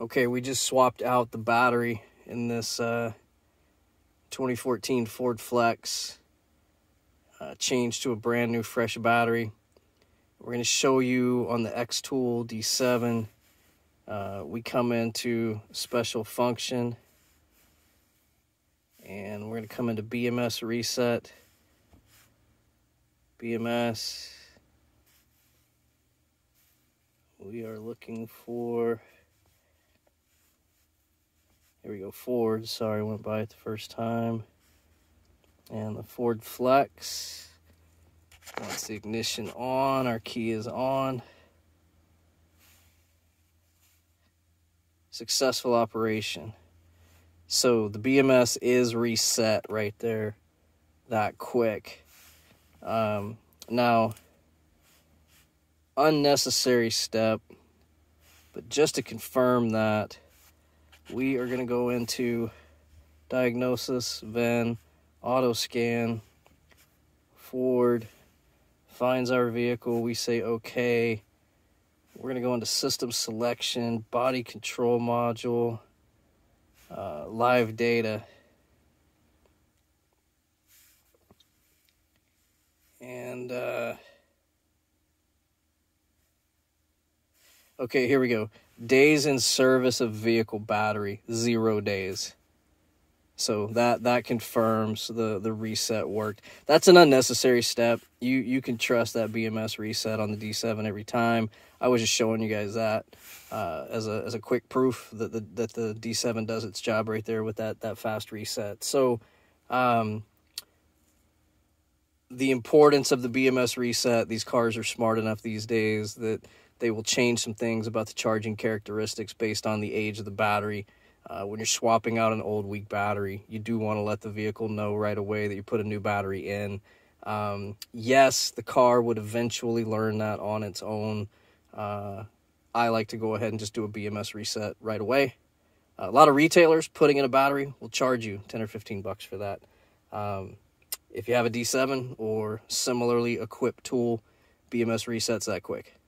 Okay, we just swapped out the battery in this uh, 2014 Ford Flex. Uh, changed to a brand new fresh battery. We're going to show you on the Xtool D7. Uh, we come into special function and we're going to come into BMS reset. BMS. We are looking for we go, Ford. Sorry, went by it the first time. And the Ford Flex. Once the ignition on, our key is on. Successful operation. So the BMS is reset right there that quick. Um, now, unnecessary step, but just to confirm that we are going to go into diagnosis, then auto scan, Ford finds our vehicle, we say okay. We're going to go into system selection, body control module, uh, live data. And, uh, okay, here we go. Days in service of vehicle battery zero days. So that that confirms the the reset worked. That's an unnecessary step. You you can trust that bms reset on the d7 every time. I was just showing you guys that uh, as a as a quick proof that the that the d7 does its job right there with that that fast reset. So um the importance of the bms reset these cars are smart enough these days that they will change some things about the charging characteristics based on the age of the battery. Uh, when you're swapping out an old weak battery, you do want to let the vehicle know right away that you put a new battery in. Um, yes, the car would eventually learn that on its own. Uh, I like to go ahead and just do a BMS reset right away. A lot of retailers putting in a battery will charge you 10 or 15 bucks for that. Um, if you have a D7 or similarly equipped tool, BMS resets that quick.